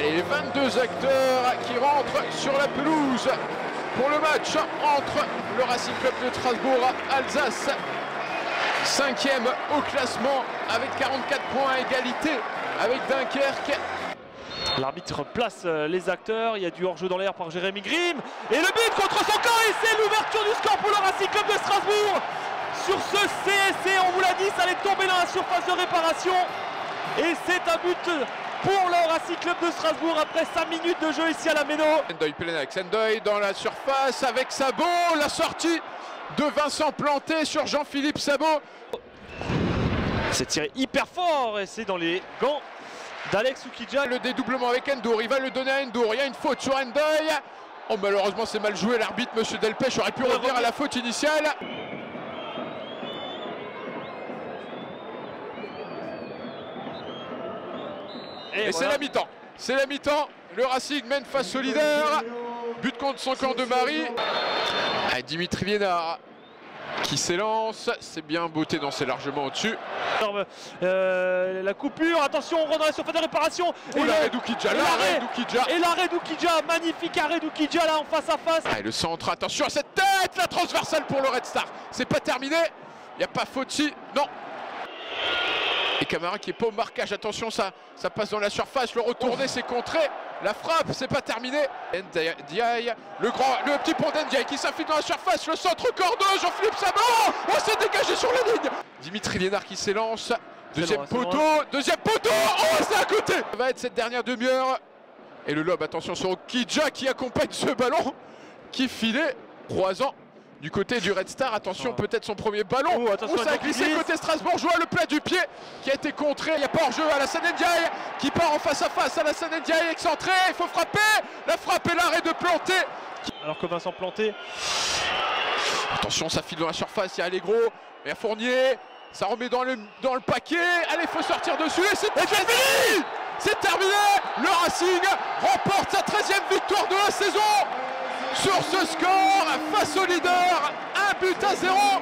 Allez, les 22 acteurs qui rentrent sur la pelouse pour le match entre le Racing Club de Strasbourg, Alsace, cinquième au classement avec 44 points à égalité avec Dunkerque. L'arbitre place euh, les acteurs, il y a du hors-jeu dans l'air par Jérémy Grimm. Et le but contre son camp et c'est l'ouverture du score pour le Racing Club de Strasbourg. Sur ce CSC, on vous l'a dit, ça allait tomber dans la surface de réparation. Et c'est un but pour le Racing Club de Strasbourg après 5 minutes de jeu ici à la Méno. Sendoy plein avec Sendoy dans la surface avec Sabot, la sortie de Vincent Planté sur Jean-Philippe Sabot. C'est tiré hyper fort et c'est dans les gants d'Alex Ukidja. Le dédoublement avec Endour, il va le donner à Endour, il y a une faute sur Endoy. Oh malheureusement c'est mal joué, l'arbitre Monsieur Delpech aurait pu revenir à la faute initiale. Et, Et c'est la mi-temps. C'est la mi-temps. Le Racing mène face au leader. But contre son camp de Marie. Ah, Dimitri Viénard qui s'élance. C'est bien beauté dans c'est largement au-dessus. Euh, la coupure, attention, on rentre dans la surface de réparation. Oh Et l'arrêt d'Oukidja, et l'arrêt l'arrêt. d'Oukidja. Et l'arrêt d'Oukidja, magnifique arrêt d'Oukidja là en face à face. Ah, et le centre, attention à cette tête, la transversale pour le Red Star. C'est pas terminé. Il n'y a pas faute si. Non. Et Camara qui est pas au marquage, attention, ça, ça passe dans la surface, le retourné c'est contré, la frappe, c'est pas terminé. Ndiaye, le grand, le petit pont d'Ndiaye qui s'infile dans la surface, le centre cordeau, Jean-Philippe Sabot, oh c'est dégagé sur la ligne. Dimitri Liénard qui s'élance, deuxième poteau, deuxième poteau, oh c'est à côté. Ça va être cette dernière demi-heure. Et le lob, attention sur Okidja qui accompagne ce ballon qui filait croisant du côté du Red Star. Attention, Oh. peut-être son premier ballon. Oh, Oh, ça a glissé côté Strasbourgeois, le plat du pied qui a été contré. Il n'y a pas hors-jeu à la Ndiaye qui part en face à face à la Ndiaye excentré. Il faut frapper. La frappe et l'arrêt de planter. Alors que Vincent Planté, Attention, ça file dans la surface. Il y a Allegro. Il y a Fournier. Ça remet dans le, dans le paquet. Allez, il faut sortir dessus. Et c'est fini C'est terminé Le Racing remporte sa 13e victoire de la saison sur ce score face au leader. Un but à zéro